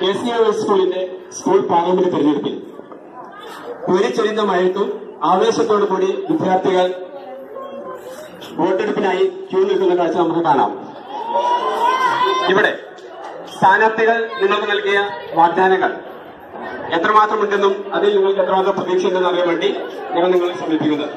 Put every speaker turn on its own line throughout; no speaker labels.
K C S സ്കൂളിന്റെ school parliament തെരഞ്ഞെടുപ്പിൽ ഉരിച്ചെറിയുന്ന മഴയത്തും ആവേശത്തോടു കൂടി വിദ്യാർത്ഥികൾ വോട്ടെടുപ്പിനായി ക്യൂ നിൽക്കുന്ന കാഴ്ച നമുക്ക് കാണാം. ഇവിടെ സ്ഥാനാർത്ഥികൾ നിങ്ങൾക്ക് നൽകിയ വാഗ്ദാനങ്ങൾ. എത്രമാത്രം ഉണ്ടെന്നും അതിൽ നിങ്ങൾക്ക് എത്രമാത്രം പ്രതീക്ഷയുണ്ടെന്നും അറിയാൻ വേണ്ടി ഞങ്ങൾ നിങ്ങളെ സമീപിക്കുന്നത്.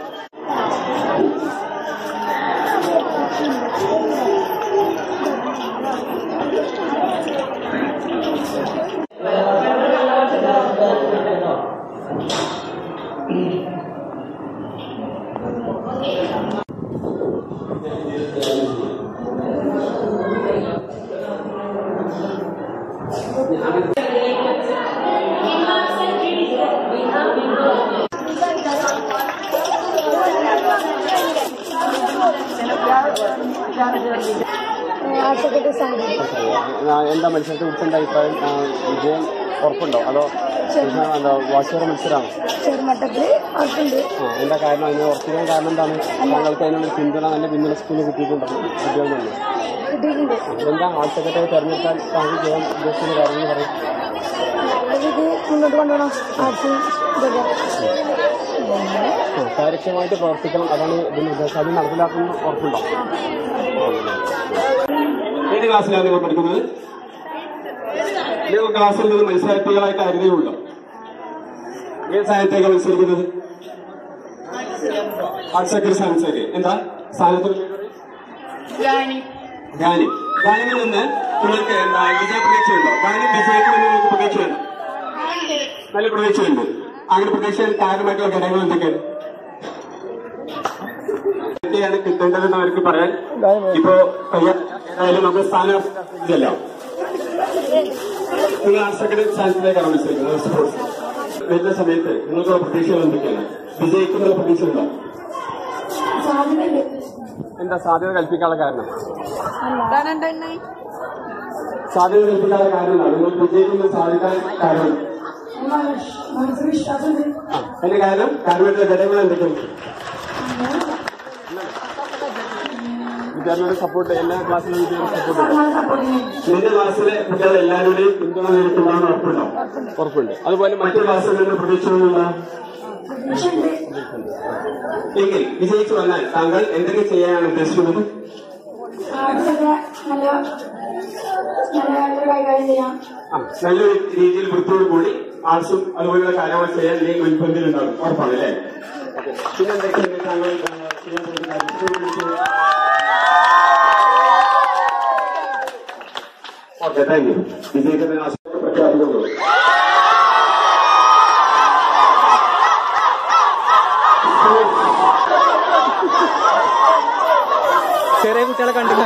എന്താ മത്സരത്തെ കുറിച്ച് എന്താ അഭിപ്രായം ആ, വിജയം ഉറപ്പുണ്ടോ അതോ എന്താ വാശിയോടെ മത്സരമാണോ? എന്താ കാരണം? അതിന് ഉറപ്പിക്കാൻ കാരണം എന്താണ്? താങ്കൾക്ക് അതിനുള്ള പിന്തുണ നല്ല പിന്തുണ സ്കൂളിൽ കിട്ടിയിട്ടുണ്ടോ. കുട്ടികളുണ്ട്
കിട്ടിയിട്ടുണ്ട്.
എന്താ ആൾ സെക്രട്ടറി തെരഞ്ഞെടുക്കാൻ താങ്കൾ ചെയ്യാൻ ഉദ്ദേശിക്കുന്ന കാര്യങ്ങൾ പറയും.
ഇത് മുന്നോട്ട് കൊണ്ടുപോകണം. ആർട്സും ഇതൊക്കെ. പിന്നെ
കാര്യക്ഷമമായിട്ട് പ്രവർത്തിക്കണം. അതാണ് ഇതിന്റെ ഉദ്ദേശം. അത് നടപ്പിലാക്കുന്ന ഉറപ്പുണ്ടോ?
ഏത് ക്ലാസ്സിലാണ് പഠിക്കുന്നത്? നിങ്ങൾ ക്ലാസ്സിൽ നിന്ന് മത്സരാർത്ഥികളായിട്ട് ആരുതേ ഉള്ളൂ ഏത് സ്ഥാനത്തേക്ക് മത്സരിക്കുന്നത് സെക്രട്ടറി സയൻസൊക്കെ എന്താ? സ്ഥാനത്ത് ഗാനി ഗാനിൽ നിന്ന് നിങ്ങൾക്ക് എന്താ വിജയ പ്രതീക്ഷയുണ്ടോ ഗാനി വിജയിക്കുമെന്ന് നിങ്ങൾക്ക് പ്രതീക്ഷയുണ്ടോ? നല്ല പ്രതീക്ഷയുണ്ട്. അങ്ങനെ പ്രതീക്ഷയിൽ താരമായിട്ടുള്ള ഘടകങ്ങൾ എന്തൊക്കെയാണ് എന്തൊക്കെയാണ് കിട്ടേണ്ടതെന്ന് അവർക്ക് പറയാൻ. ഇപ്പോ ഏതായാലും നമ്മൾ സ്ഥാനാർത്ഥിയല്ല നിങ്ങൾ ആ സെക്രട്ടറി സ്ഥാനത്തിലേക്കാണ് മത്സരിക്കുന്നത് സ്പോർട്സ് വരുന്ന സമയത്ത് നിങ്ങൾക്കുള്ള പ്രതീക്ഷകൾ എന്തൊക്കെയാണ്? വിജയിക്കുന്ന പ്രതീക്ഷ
ഉണ്ടോ?
എന്താ സാധ്യത കൽപ്പിക്കാനുള്ള കാരണം?
സാധ്യത കൽപ്പിക്കാനുള്ള കാരണമാണ് നിങ്ങൾ വിജയിക്കുന്ന സാധിക്കാൻ കാരണം? അതിന്റെ കാരണം? കാരണമായിട്ടുള്ള ഘടകങ്ങൾ എന്തൊക്കെയാണ്?
വിദ്യാർത്ഥികളുടെ സപ്പോർട്ട് എല്ലാ ക്ലാസ്സിലും സപ്പോർട്ട്
സപ്പോർട്ട്
നിന്റെ ക്ലാസ്സിലെ കുട്ടികൾ എല്ലാവരുടെയും പിന്തുണ നേരിട്ടുണ്ടാകുന്ന ഉറപ്പുണ്ടോ?
ഉറപ്പുണ്ട്. അതുപോലെ മറ്റു
പ്രതീക്ഷകളുണ്ടോ?
പ്രതീക്ഷയുണ്ട്.
എങ്കിൽ വിജയിച്ചു വന്നാൽ താങ്കൾ എന്തൊക്കെ ചെയ്യാനാണ് ഉദ്ദേശിക്കുന്നത്?
നല്ല
രീതിയിൽ വൃത്തിയോട് കൂടി ആർട്സും അതുപോലുള്ള കാര്യങ്ങൾ ചെയ്യാൻ നീ മുൻപന്തിലുണ്ടാകും ഉറപ്പാണ് അല്ലേ? പിന്നെ എന്തൊക്കെയാണ്? താങ്കൾ ചെയ്യാൻ ഓക്കെ താങ്ക് യു. വിജയിക്കുന്നതിന് ആശംസകൾ പ്രഖ്യാപിക്കുന്നു.
ചെറിയ കുട്ടികളെ കണ്ടില്ല?